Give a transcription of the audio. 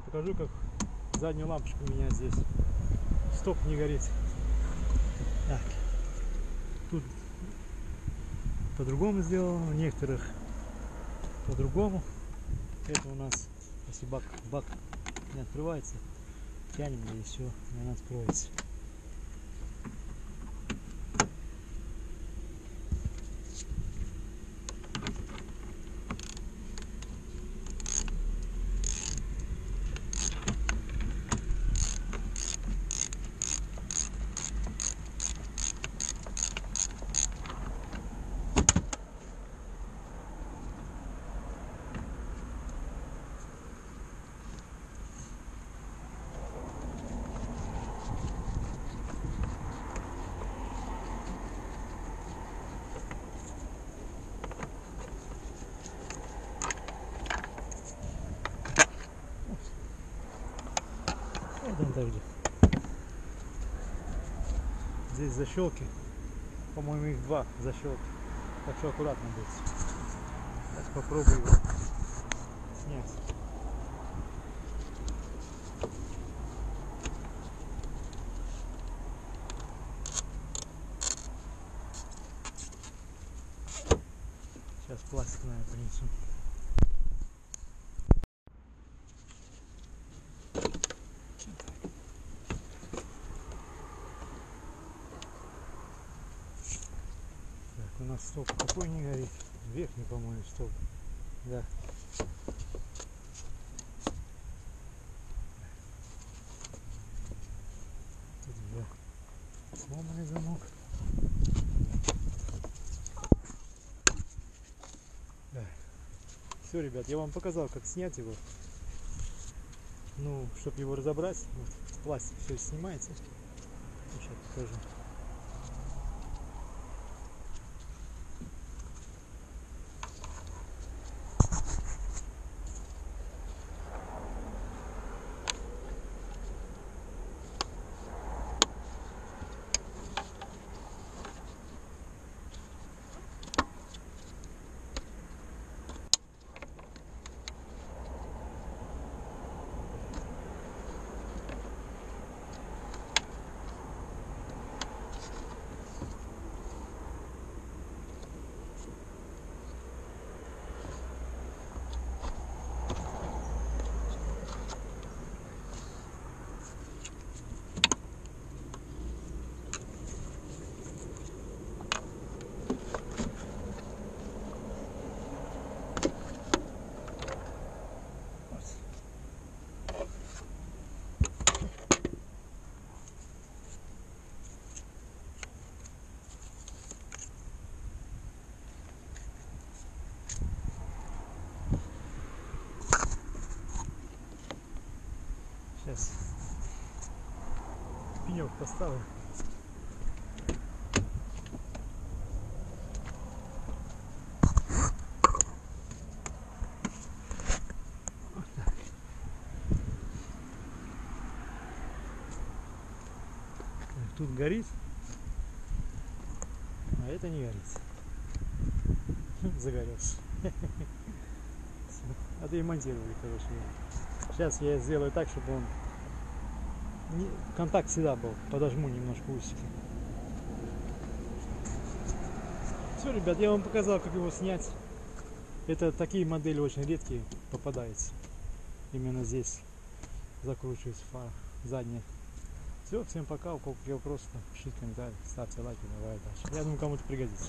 покажу, как заднюю лампочку менять здесь. Стоп не горит. Так. Тут по-другому сделано, у некоторых по-другому. Это у нас, если бак, бак не открывается, тянем и все, и она откроется. Где. Здесь защелки. По-моему, их два защелки. Так что аккуратно быть. Сейчас попробую его снять. Сейчас пластик, наверное, принесу. У нас столб какой не горит? Верхний, по-моему, столб. Да. Тут уже сломанный замок. Все, ребят, я вам показал, как снять его. Ну, чтобы его разобрать, вот, пластик все снимается. Сейчас покажу. Сейчас пенек поставлю. Так, Тут горит, а это не горит. Загорелся. Всё. Отремонтировали, короче. Сейчас я сделаю так, чтобы он контакт всегда был. Подожму немножко усики. Все, ребят, я вам показал, как его снять. Это такие модели очень редкие попадаются. Именно здесь закручивается фара задняя. Все, всем пока. У кого какие вопросы, пишите комментарии, ставьте лайки, давай дальше. Я думаю, кому-то пригодится.